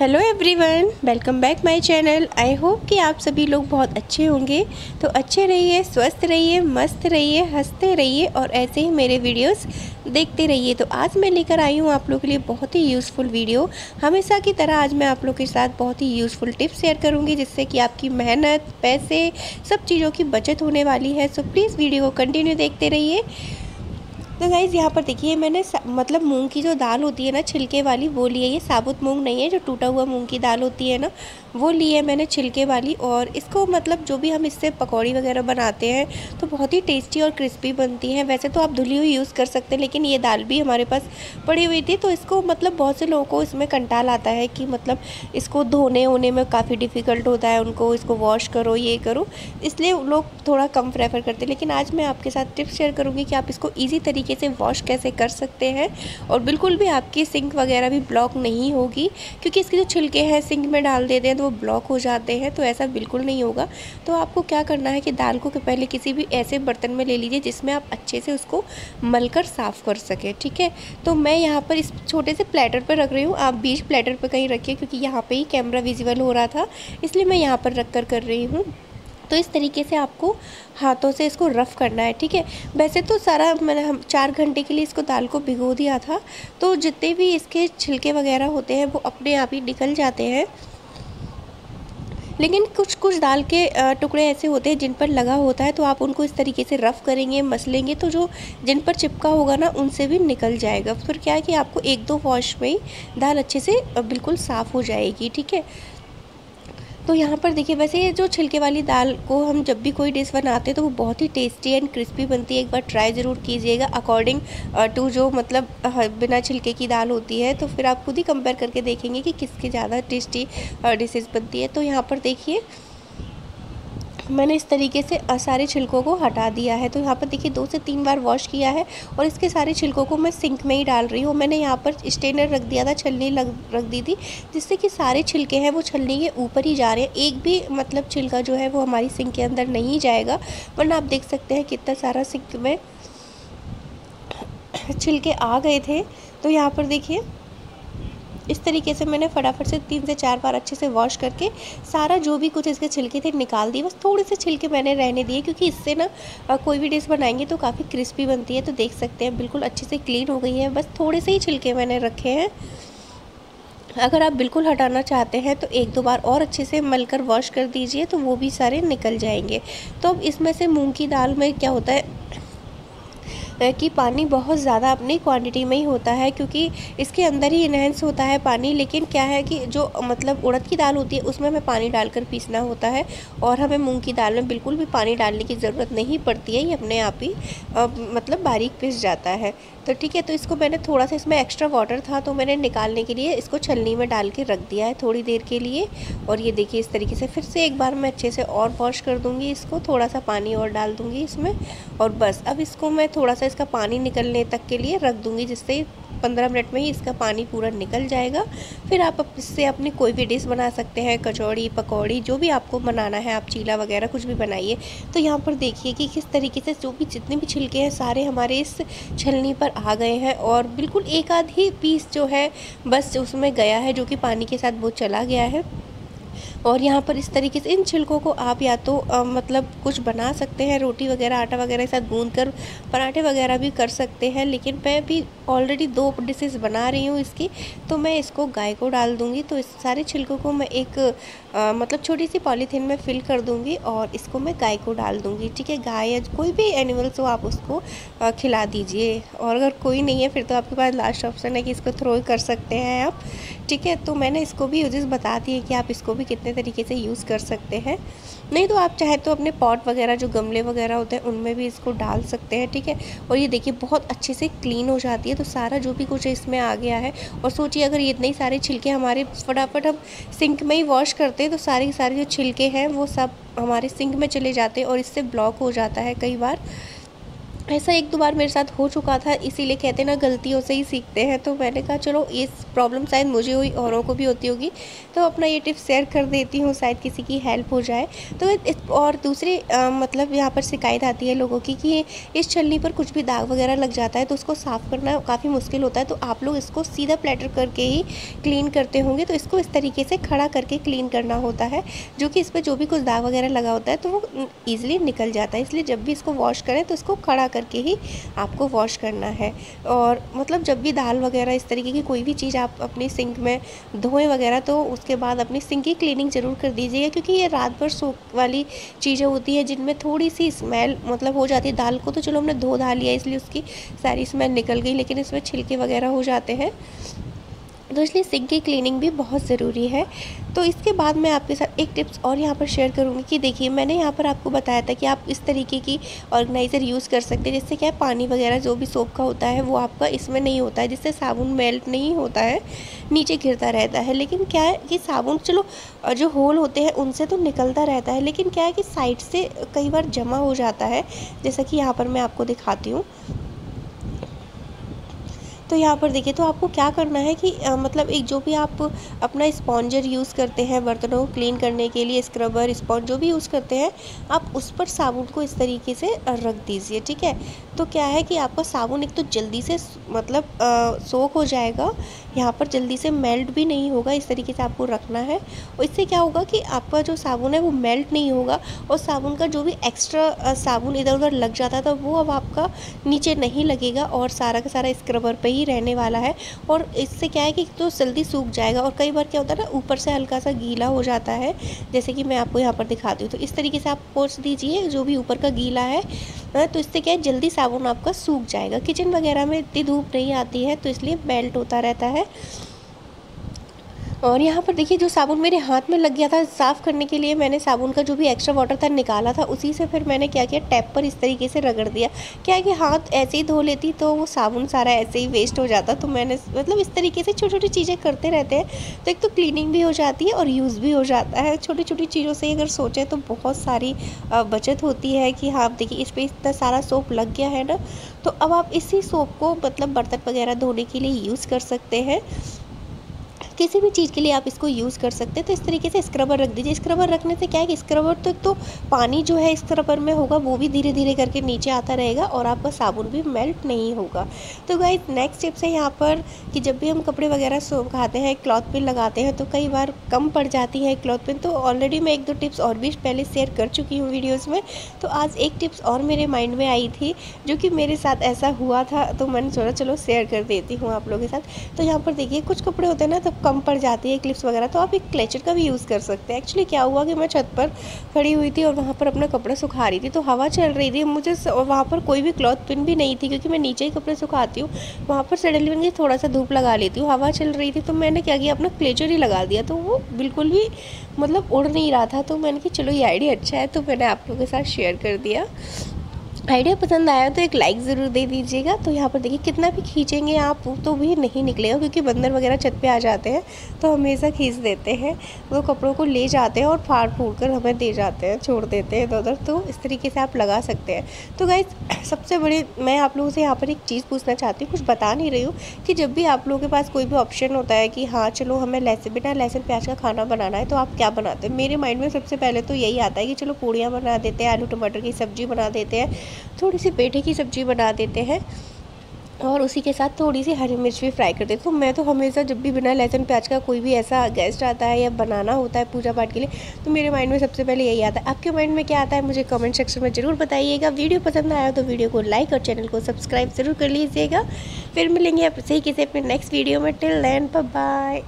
Hello everyone welcome back my channel I hope कि आप सभी लोग बहुत अच्छे होंगे। तो अच्छे रहिए, स्वस्थ रहिए, मस्त रहिए, हँसते रहिए और ऐसे ही मेरे वीडियोस देखते रहिए। तो आज मैं लेकर आई हूँ आप लोगों के लिए बहुत ही यूज़फुल वीडियो हमेशा की तरह आज मैं आप लोग के साथ बहुत ही यूज़फुल टिप्स शेयर करूँगी, जिससे कि आपकी मेहनत, पैसे, सब चीज़ों की बचत होने वाली है। सो प्लीज़ वीडियो को कंटिन्यू देखते रहिए। तो गाइज़ यहाँ पर देखिए, मैंने मतलब मूंग की जो दाल होती है ना, छिलके वाली, वो ली है ये साबुत मूंग नहीं है, जो टूटा हुआ मूंग की दाल होती है ना वो ली है मैंने छिलके वाली और इसको मतलब जो भी हम इससे पकौड़ी वगैरह बनाते हैं तो बहुत ही टेस्टी और क्रिस्पी बनती हैं। वैसे तो आप धुली हुई यूज़ कर सकते हैं, लेकिन ये दाल भी हमारे पास पड़ी हुई थी तो इसको मतलब बहुत से लोगों को इसमें कंटाल आता है कि मतलब इसको धोने होने में काफ़ी डिफ़िकल्ट होता है, उनको इसको वॉश करो, ये करो। इसलिए लोग थोड़ा कम प्रेफर करते हैं। लेकिन आज मैं आपके साथ टिप्स शेयर करूँगी कि आप इसको ईजी तरीके से वॉश कैसे कर सकते हैं और बिल्कुल भी आपकी सिंक वगैरह भी ब्लॉक नहीं होगी, क्योंकि इसके जो छिलके हैं सिंक में डाल देते हैं तो वो ब्लॉक हो जाते हैं तो ऐसा बिल्कुल नहीं होगा। तो आपको क्या करना है कि दाल को पहले किसी भी ऐसे बर्तन में ले लीजिए, जिसमें आप अच्छे से उसको मलकर साफ़ कर सकें, ठीक है? तो मैं यहाँ पर इस छोटे से प्लेटर पर रख रही हूँ। आप बीच प्लेटर पर कहीं रखिए, क्योंकि यहाँ पर ही कैमरा विजिबल हो रहा था, इसलिए मैं यहाँ पर रख कर कर रही हूँ। तो इस तरीके से आपको हाथों से इसको रफ़ करना है, ठीक है? वैसे तो सारा मैंने हम चार घंटे के लिए इसको दाल को भिगो दिया था तो जितने भी इसके छिलके वगैरह होते हैं, वो अपने आप ही निकल जाते हैं। लेकिन कुछ कुछ दाल के टुकड़े ऐसे होते हैं जिन पर लगा होता है तो आप उनको इस तरीके से रफ़ करेंगे, मसलेंगे तो जो जिन पर चिपका होगा ना, उनसे भी निकल जाएगा। फिर क्या है कि आपको एक दो वॉश में ही दाल अच्छे से बिल्कुल साफ़ हो जाएगी, ठीक है? तो यहाँ पर देखिए, वैसे ये जो छिलके वाली दाल को हम जब भी कोई डिश बनाते हैं तो वो बहुत ही टेस्टी एंड क्रिस्पी बनती है। एक बार ट्राई ज़रूर कीजिएगा। अकॉर्डिंग टू जो मतलब बिना छिलके की दाल होती है तो फिर आप खुद ही कंपेयर करके देखेंगे कि किसकी ज़्यादा टेस्टी डिशेज़ बनती है। तो यहाँ पर देखिए मैंने इस तरीके से सारे छिलकों को हटा दिया है। तो यहाँ पर देखिए, दो से तीन बार वॉश किया है और इसके सारे छिलकों को मैं सिंक में ही डाल रही हूँ। मैंने यहाँ पर स्टेनर रख दिया था, छलनी लग, रख दी थी, जिससे कि सारे छिलके हैं, वो छलनी के ऊपर ही जा रहे हैं। एक भी मतलब छिलका जो है, वो हमारी सिंक के अंदर नहीं जाएगा, वरना आप देख सकते हैं कितना सारा सिंक में छिलके आ गए थे। तो यहाँ पर देखिए इस तरीके से मैंने फटाफट से तीन से चार बार अच्छे से वॉश करके सारा जो भी कुछ इसके छिलके थे निकाल दिए। बस थोड़े से छिलके मैंने रहने दिए, क्योंकि इससे ना कोई भी डिश बनाएँगे तो काफ़ी क्रिस्पी बनती है तो देख सकते हैं, बिल्कुल अच्छे से क्लीन हो गई है। बस थोड़े से ही छिलके मैंने रखे हैं। अगर आप बिल्कुल हटाना चाहते हैं तो एक दो बार और अच्छे से मलकर वॉश कर दीजिए तो वो भी सारे निकल जाएँगे। तो अब इसमें से मूंग की दाल में क्या होता है कि पानी बहुत ज़्यादा अपनी क्वांटिटी में ही होता है, क्योंकि इसके अंदर ही इन्हेंस होता है पानी, लेकिन क्या है कि जो मतलब उड़द की दाल होती है, उसमें हमें पानी डालकर पीसना होता है और हमें मूँग की दाल में बिल्कुल भी पानी डालने की ज़रूरत नहीं पड़ती है, ये अपने आप ही मतलब बारीक पिस जाता है। तो ठीक है तो इसको मैंने थोड़ा सा इसमें एक्स्ट्रा वाटर था तो मैंने निकालने के लिए इसको छलनी में डाल के रख दिया है थोड़ी देर के लिए। और ये देखिए, इस तरीके से फिर से एक बार मैं अच्छे से और वॉश कर दूँगी इसको, थोड़ा सा पानी और डाल दूँगी इसमें और बस। अब इसको मैं थोड़ा सा इसका पानी निकलने तक के लिए रख दूँगी, जिससे पंद्रह मिनट में ही इसका पानी पूरा निकल जाएगा। फिर आप इससे अपनी कोई भी डिश बना सकते हैं, कचौड़ी, पकौड़ी, जो भी आपको बनाना है, आप चीला वगैरह कुछ भी बनाइए। तो यहाँ पर देखिए कि किस तरीके से जो भी जितने भी छिलके हैं, सारे हमारे इस छलनी पर आ गए हैं और बिल्कुल एक आध ही पीस जो है, बस उसमें गया है, जो कि पानी के साथ वो चला गया है। और यहाँ पर इस तरीके से इन छिलकों को आप या तो आ, मतलब कुछ बना सकते हैं रोटी वगैरह आटा वगैरह के साथ गूंद कर पराठे वगैरह भी कर सकते हैं लेकिन मैं भी ऑलरेडी दो डिशेस बना रही हूँ इसकी तो मैं इसको गाय को डाल दूँगी तो इस सारे छिलकों को मैं एक आ, मतलब छोटी सी पॉलीथीन में फिल कर दूँगी और इसको मैं गाय को डाल दूँगी ठीक है? गाय या कोई भी एनिमल्स हो आप उसको आ, खिला दीजिए और अगर कोई नहीं है फिर तो आपके पास लास्ट ऑप्शन है कि इसको थ्रो कर सकते हैं आप ठीक है? तो मैंने इसको भी यूजेस बता दिए कि आप इसको भी कितने तरीके से यूज़ कर सकते हैं। नहीं तो आप चाहे तो अपने पॉट वगैरह, जो गमले वगैरह होते हैं, उनमें भी इसको डाल सकते हैं, ठीक है? और ये देखिए, बहुत अच्छे से क्लीन हो जाती है। तो सारा जो भी कुछ इसमें आ गया है, और सोचिए, अगर ये इतने सारे छिलके हमारे फटाफट हम सिंक में ही वॉश करते हैं तो सारे सारे जो छिलके हैं, वो सब हमारे सिंक में चले जाते हैं, और इससे ब्लॉक हो जाता है कई बार। ऐसा एक दो बार मेरे साथ हो चुका था इसीलिए कहते हैं ना गलतियों से ही सीखते हैं। तो मैंने कहा चलो इस प्रॉब्लम शायद मुझे हुई औरों को भी होती होगी। तो अपना ये टिप्स शेयर कर देती हूँ शायद किसी की हेल्प हो जाए। तो इस और दूसरी आ, मतलब यहाँ पर शिकायत आती है लोगों की कि इस छलनी पर कुछ भी दाग वगैरह लग जाता है तो उसको साफ़ करना काफ़ी मुश्किल होता है। तो आप लोग इसको सीधा प्लेटर करके ही क्लीन करते होंगे तो इसको इस तरीके से खड़ा करके क्लीन करना होता है जो कि इस पर जो भी कुछ दाग वगैरह लगा होता है तो वो ईज़िली निकल जाता है। इसलिए जब भी इसको वॉश करें तो इसको खड़ा करके ही आपको वॉश करना है। और मतलब जब भी दाल वगैरह इस तरीके की कोई भी चीज़ आप अपनी सिंक में धोएँ वगैरह तो उसके बाद अपनी सिंक की क्लीनिंग ज़रूर कर दीजिएगा, क्योंकि ये रात भर सूख वाली चीज़ें होती हैं जिनमें थोड़ी सी स्मेल मतलब हो जाती है। दाल को तो चलो हमने धो धा लिया, इसलिए उसकी सारी स्मेल निकल गई, लेकिन इसमें छिलके वगैरह हो जाते हैं। तो इसलिए सिंक की क्लीनिंग भी बहुत ज़रूरी है। तो इसके बाद मैं आपके साथ एक टिप्स और यहाँ पर शेयर करूँगी कि देखिए, मैंने यहाँ पर आपको बताया था कि आप इस तरीके की ऑर्गेनाइज़र यूज़ कर सकते हैं, जिससे क्या पानी वगैरह जो भी सोप का होता है, वो आपका इसमें नहीं होता है, जिससे साबुन मेल्ट नहीं होता है, नीचे गिरता रहता है। लेकिन क्या है कि साबुन, चलो जो होल होते हैं, उनसे तो निकलता रहता है, लेकिन क्या है कि साइड से कई बार जमा हो जाता है, जैसा कि यहाँ पर मैं आपको दिखाती हूँ। तो यहाँ पर देखिए तो आपको क्या करना है कि आ, मतलब एक जो भी आप अपना स्पॉन्जर यूज़ करते हैं बर्तनों को क्लीन करने के लिए स्क्रबर स्पॉन्ज जो भी यूज़ करते हैं आप उस पर साबुन को इस तरीके से रख दीजिए ठीक है? तो क्या है कि आपका साबुन एक तो जल्दी से मतलब सोख हो जाएगा। यहाँ पर जल्दी से मेल्ट भी नहीं होगा, इस तरीके से आपको रखना है। और इससे क्या होगा कि आपका जो साबुन है वो मेल्ट नहीं होगा और साबुन का जो भी एक्स्ट्रा साबुन इधर उधर लग जाता था वो अब आपका नीचे नहीं लगेगा और सारा का सारा स्क्रबर पे ही रहने वाला है। और इससे क्या है कि तो जल्दी सूख जाएगा और कई बार क्या होता है ना, ऊपर से हल्का सा गीला हो जाता है। जैसे कि मैं आपको यहाँ पर दिखाती हूँ तो इस तरीके से आप पोछ दीजिए, जो भी ऊपर का गीला है। तो इससे क्या है, जल्दी साबुन आपका सूख जाएगा। किचन वगैरह में इतनी धूप नहीं आती है तो इसलिए मेल्ट होता रहता है। और यहाँ पर देखिए, जो साबुन मेरे हाथ में लग गया था साफ़ करने के लिए, मैंने साबुन का जो भी एक्स्ट्रा वाटर था निकाला था, उसी से फिर मैंने क्या किया टैप पर इस तरीके से रगड़ दिया। क्या है कि हाथ ऐसे ही धो लेती तो वो साबुन सारा ऐसे ही वेस्ट हो जाता तो मैंने मतलब इस तरीके से छोटी छोटी चीज़ें करते रहते हैं। तो एक तो क्लीनिंग भी हो जाती है और यूज़ भी हो जाता है। छोटी छोटी चीज़ों से अगर सोचें तो बहुत सारी बचत होती है कि हाँ देखिए, इस पर इतना सारा सोप लग गया है ना तो अब आप इसी सोप को मतलब बर्तन वगैरह धोने के लिए यूज़ कर सकते हैं। किसी भी चीज़ के लिए आप इसको यूज़ कर सकते हैं तो इस तरीके से स्क्रबर रख दीजिए। स्क्रबर रखने से क्या है कि स्क्रबर तो एक तो पानी जो है स्क्रबर में होगा, वो भी धीरे धीरे करके नीचे आता रहेगा और आपका साबुन भी मेल्ट नहीं होगा। तो गाइज़ नेक्स्ट टिप्स है यहाँ पर कि जब भी हम कपड़े वगैरह सुखाते हैं क्लॉथ पिन लगाते हैं तो कई बार कम पड़ जाती है क्लॉथ पिन तो ऑलरेडी मैं एक दो टिप्स और भी पहले शेयर कर चुकी हूँ वीडियोज़ में। तो आज एक टिप्स और मेरे माइंड में आई थी, जो कि मेरे साथ ऐसा हुआ था तो मैंने सोचा चलो शेयर कर देती हूँ आप लोगों के साथ। तो यहाँ पर देखिए, कुछ कपड़े होते हैं ना तो कम पड़ जाती है क्लिप्स वगैरह तो आप एक क्लेचर का भी यूज़ कर सकते हैं। एक्चुअली क्या हुआ कि मैं छत पर खड़ी हुई थी और वहाँ पर अपना कपड़ा सुखा रही थी तो हवा चल रही थी। मुझे वहाँ पर कोई भी क्लॉथ पिन भी नहीं थी, क्योंकि मैं नीचे ही कपड़े सुखाती हूँ। वहाँ पर सडनली मैंने थोड़ा सा धूप लगा लेती हूँ, हवा चल रही थी तो मैंने क्या किया, अपना क्लेचर ही लगा दिया। तो वो बिल्कुल भी मतलब उड़ नहीं रहा था तो मैंने कहा, चलो, ये आइडिया अच्छा है। तो मैंने आप लोगों के साथ शेयर कर दिया। आइडिया पसंद आया तो एक लाइक ज़रूर दे दीजिएगा। तो यहाँ पर देखिए, कितना भी खींचेंगे आप तो भी नहीं निकलेगा, क्योंकि बंदर वगैरह छत पे आ जाते हैं तो हमेशा खींच देते हैं। वो कपड़ों को ले जाते हैं और फाड़ फूड़ कर हमें दे जाते हैं, छोड़ देते हैं इधर उधर तो इस तरीके से आप लगा सकते हैं। तो गाइज़ सबसे बड़ी, मैं आप लोगों से यहाँ पर एक चीज़ पूछना चाहती हूँ, कुछ बता नहीं रही हूँ कि जब भी आप लोगों के पास कोई भी ऑप्शन होता है कि हाँ चलो हमें लहसुन, बिना लहसुन, प्याज का खाना बनाना है तो आप क्या बनाते हैं? मेरे माइंड में सबसे पहले तो यही आता है कि चलो पूड़ियाँ बना देते हैं, आलू, टमाटर की सब्ज़ी बना देते हैं थोड़ी सी पेठे की सब्ज़ी बना देते हैं और उसी के साथ थोड़ी सी हरी मिर्च भी फ्राई कर देते तो मैं तो हमेशा जब भी बिना लहसुन, प्याज का कोई भी ऐसा गेस्ट आता है या बनाना होता है पूजा पाठ के लिए तो मेरे माइंड में सबसे पहले यही आता है। आपके माइंड में क्या आता है, मुझे कमेंट सेक्शन में ज़रूर बताइएगा। वीडियो पसंद आया तो वीडियो को लाइक और चैनल को सब्सक्राइब ज़रूर कर लीजिएगा। फिर मिलेंगे आप सही किसी अपने नेक्स्ट वीडियो में। Till then bye